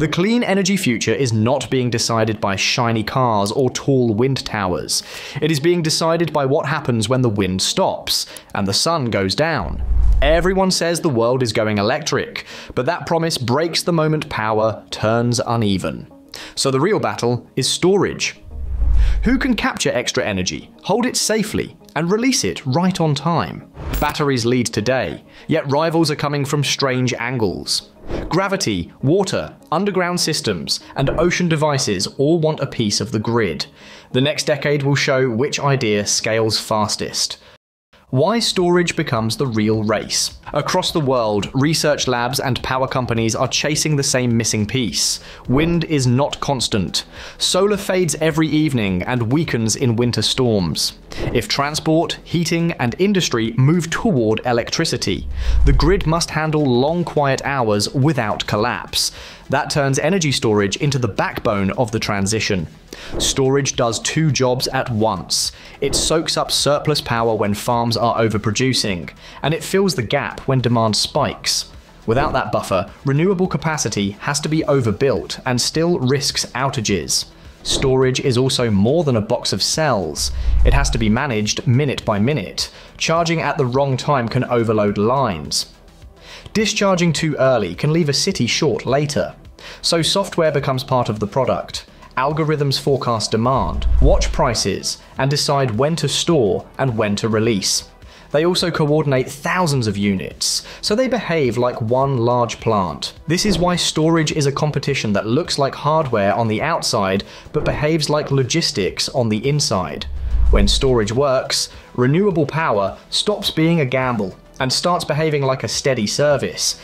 The clean energy future is not being decided by shiny cars or tall wind towers. It is being decided by what happens when the wind stops and the sun goes down. Everyone says the world is going electric, but that promise breaks the moment power turns uneven. So the real battle is storage. Who can capture extra energy, hold it safely, and release it right on time? Batteries lead today, yet rivals are coming from strange angles. Gravity, water, underground systems, and ocean devices all want a piece of the grid. The next decade will show which idea scales fastest. Why storage becomes the real race. Across the world, research labs and power companies are chasing the same missing piece. Wind is not constant. Solar fades every evening and weakens in winter storms. If transport, heating, and industry move toward electricity, the grid must handle long quiet hours without collapse. That turns energy storage into the backbone of the transition. Storage does two jobs at once. It soaks up surplus power when farms are overproducing, and it fills the gap when demand spikes. Without that buffer, renewable capacity has to be overbuilt and still risks outages. Storage is also more than a box of cells. It has to be managed minute by minute. Charging at the wrong time can overload lines. Discharging too early can leave a city short later. So software becomes part of the product algorithms forecast demand, watch prices, and decide when to store and when to release. They also coordinate thousands of units, so they behave like one large plant. This is why storage is a competition that looks like hardware on the outside, but behaves like logistics on the inside. When storage works, renewable power stops being a gamble and starts behaving like a steady service.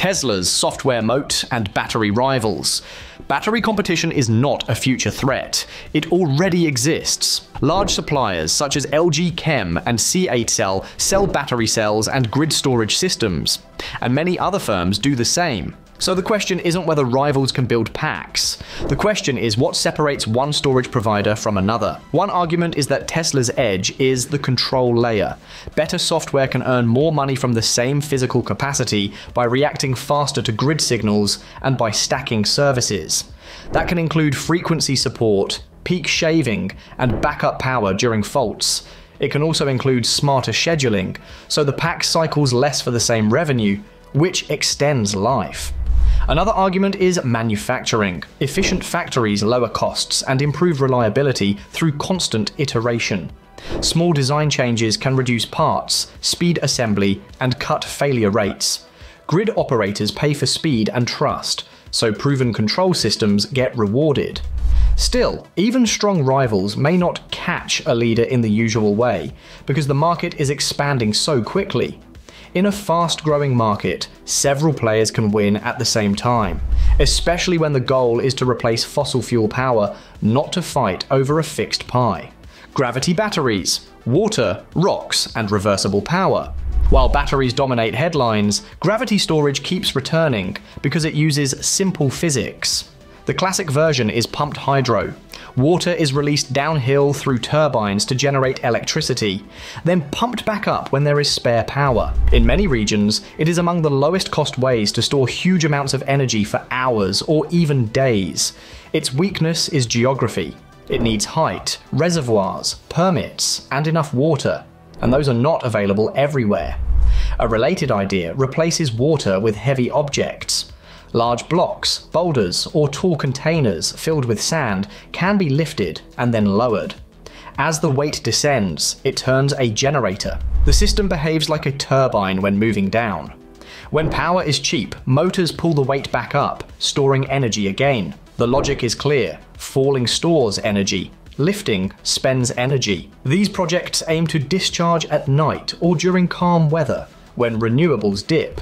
Tesla's software moat and battery rivals. Battery competition is not a future threat. It already exists. Large suppliers such as LG Chem and CATL sell battery cells and grid storage systems, and many other firms do the same. So the question isn't whether rivals can build packs. The question is what separates one storage provider from another. One argument is that Tesla's edge is the control layer. Better software can earn more money from the same physical capacity by reacting faster to grid signals and by stacking services. That can include frequency support, peak shaving, and backup power during faults. It can also include smarter scheduling, so the pack cycles less for the same revenue, which extends life. Another argument is manufacturing. Efficient factories lower costs and improve reliability through constant iteration. Small design changes can reduce parts, speed assembly, and cut failure rates. Grid operators pay for speed and trust, so proven control systems get rewarded. Still, even strong rivals may not catch a leader in the usual way, because the market is expanding so quickly. In a fast growing market, several players can win at the same time, especially when the goal is to replace fossil fuel power, not to fight over a fixed pie. Gravity batteries, water, rocks, and reversible power. While batteries dominate headlines, gravity storage keeps returning because it uses simple physics. The classic version is pumped hydro, Water is released downhill through turbines to generate electricity, then pumped back up when there is spare power. In many regions, it is among the lowest cost ways to store huge amounts of energy for hours or even days. Its weakness is geography. It needs height, reservoirs, permits, and enough water, and those are not available everywhere. A related idea replaces water with heavy objects. Large blocks, boulders, or tall containers filled with sand can be lifted and then lowered. As the weight descends, it turns a generator. The system behaves like a turbine when moving down. When power is cheap, motors pull the weight back up, storing energy again. The logic is clear falling stores energy, lifting spends energy. These projects aim to discharge at night or during calm weather, when renewables dip.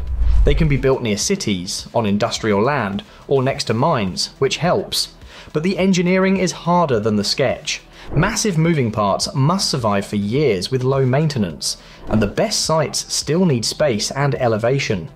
They can be built near cities, on industrial land, or next to mines, which helps. But the engineering is harder than the sketch. Massive moving parts must survive for years with low maintenance, and the best sites still need space and elevation.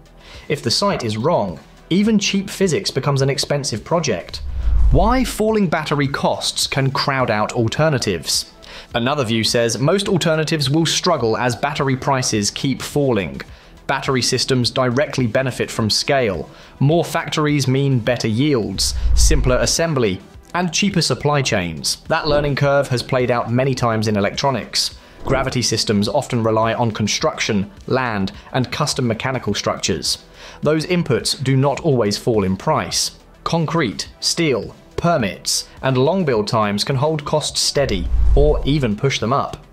If the site is wrong, even cheap physics becomes an expensive project. Why falling battery costs can crowd out alternatives. Another view says most alternatives will struggle as battery prices keep falling. Battery systems directly benefit from scale. More factories mean better yields, simpler assembly, and cheaper supply chains. That learning curve has played out many times in electronics. Gravity systems often rely on construction, land, and custom mechanical structures. Those inputs do not always fall in price. Concrete, steel, permits, and long build times can hold costs steady, or even push them up.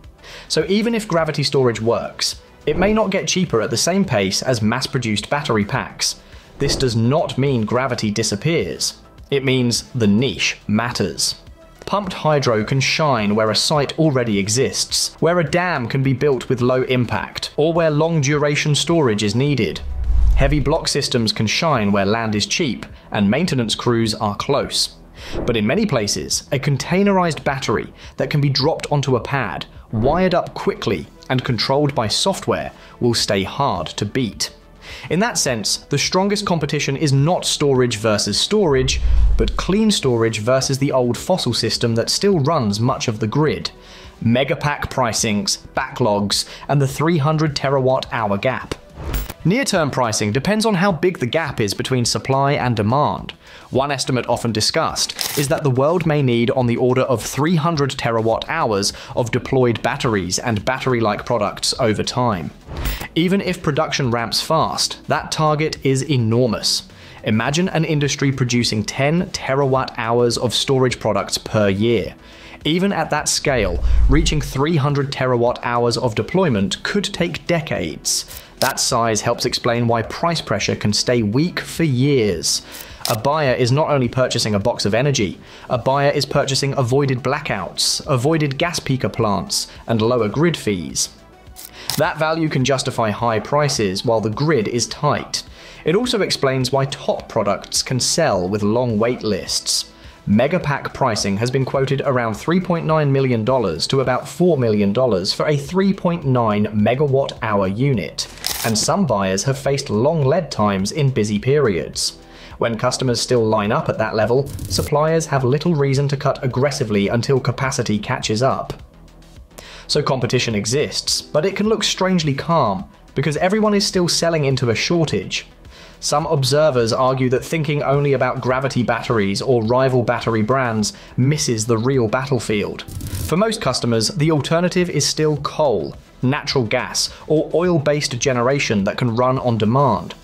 So even if gravity storage works, it may not get cheaper at the same pace as mass produced battery packs. This does not mean gravity disappears. It means the niche matters. Pumped hydro can shine where a site already exists, where a dam can be built with low impact, or where long duration storage is needed. Heavy block systems can shine where land is cheap and maintenance crews are close. But in many places, a containerized battery that can be dropped onto a pad, wired up quickly, and controlled by software will stay hard to beat. In that sense, the strongest competition is not storage versus storage, but clean storage versus the old fossil system that still runs much of the grid. Megapack pricings, backlogs, and the 300 terawatt hour gap. Near term pricing depends on how big the gap is between supply and demand. One estimate often discussed is that the world may need on the order of 300 terawatt hours of deployed batteries and battery like products over time. Even if production ramps fast, that target is enormous. Imagine an industry producing 10 terawatt hours of storage products per year. Even at that scale, reaching 300 terawatt hours of deployment could take decades. That size helps explain why price pressure can stay weak for years. A buyer is not only purchasing a box of energy, a buyer is purchasing avoided blackouts, avoided gas peaker plants, and lower grid fees. That value can justify high prices while the grid is tight. It also explains why top products can sell with long wait lists. Megapack pricing has been quoted around $3.9 million to about $4 million for a 3.9 megawatt hour unit, and some buyers have faced long lead times in busy periods. When customers still line up at that level, suppliers have little reason to cut aggressively until capacity catches up. So competition exists, but it can look strangely calm, because everyone is still selling into a shortage. Some observers argue that thinking only about gravity batteries or rival battery brands misses the real battlefield. For most customers, the alternative is still coal, natural gas, or oil based generation that can run on demand.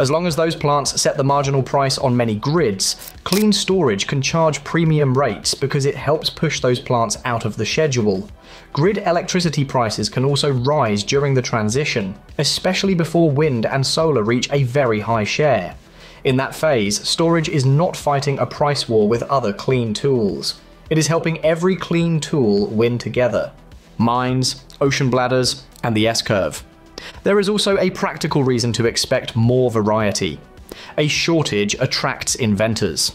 As long as those plants set the marginal price on many grids, clean storage can charge premium rates because it helps push those plants out of the schedule. Grid electricity prices can also rise during the transition, especially before wind and solar reach a very high share. In that phase, storage is not fighting a price war with other clean tools. It is helping every clean tool win together. Mines, ocean bladders, and the S-curve. There is also a practical reason to expect more variety. A shortage attracts inventors.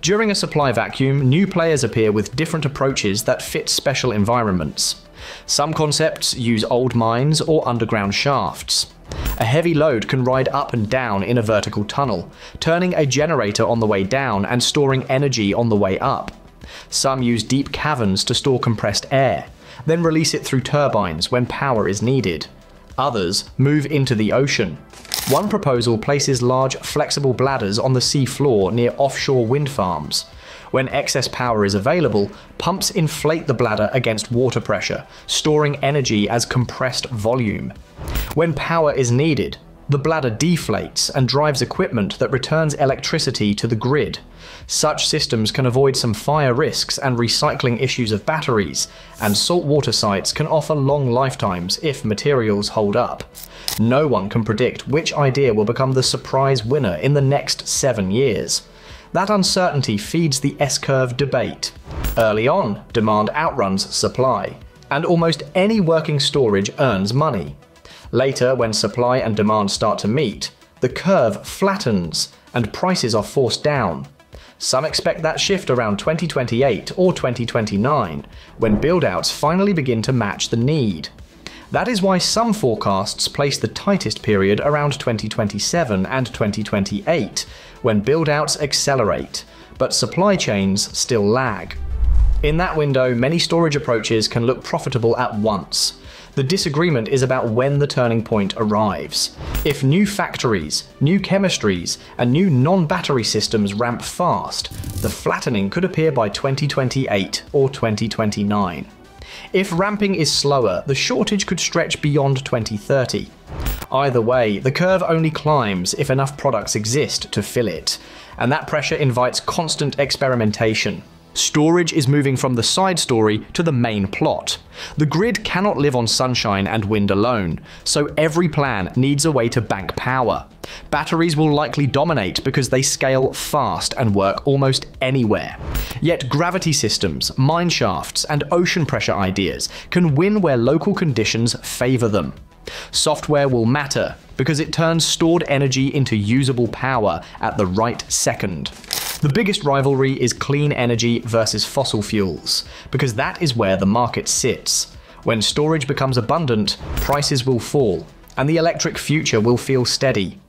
During a supply vacuum, new players appear with different approaches that fit special environments. Some concepts use old mines or underground shafts. A heavy load can ride up and down in a vertical tunnel, turning a generator on the way down and storing energy on the way up. Some use deep caverns to store compressed air, then release it through turbines when power is needed. Others move into the ocean. One proposal places large flexible bladders on the sea floor near offshore wind farms. When excess power is available, pumps inflate the bladder against water pressure, storing energy as compressed volume. When power is needed, the bladder deflates and drives equipment that returns electricity to the grid. Such systems can avoid some fire risks and recycling issues of batteries, and saltwater sites can offer long lifetimes if materials hold up. No one can predict which idea will become the surprise winner in the next seven years. That uncertainty feeds the S-curve debate. Early on, demand outruns supply, and almost any working storage earns money. Later, when supply and demand start to meet, the curve flattens and prices are forced down. Some expect that shift around 2028 or 2029, when build-outs finally begin to match the need. That is why some forecasts place the tightest period around 2027 and 2028, when build-outs accelerate, but supply chains still lag. In that window, many storage approaches can look profitable at once. The disagreement is about when the turning point arrives. If new factories, new chemistries, and new non battery systems ramp fast, the flattening could appear by 2028 or 2029. If ramping is slower, the shortage could stretch beyond 2030. Either way, the curve only climbs if enough products exist to fill it, and that pressure invites constant experimentation. Storage is moving from the side story to the main plot. The grid cannot live on sunshine and wind alone, so every plan needs a way to bank power. Batteries will likely dominate because they scale fast and work almost anywhere. Yet gravity systems, mine shafts, and ocean pressure ideas can win where local conditions favour them. Software will matter because it turns stored energy into usable power at the right second. The biggest rivalry is clean energy versus fossil fuels, because that is where the market sits. When storage becomes abundant, prices will fall, and the electric future will feel steady.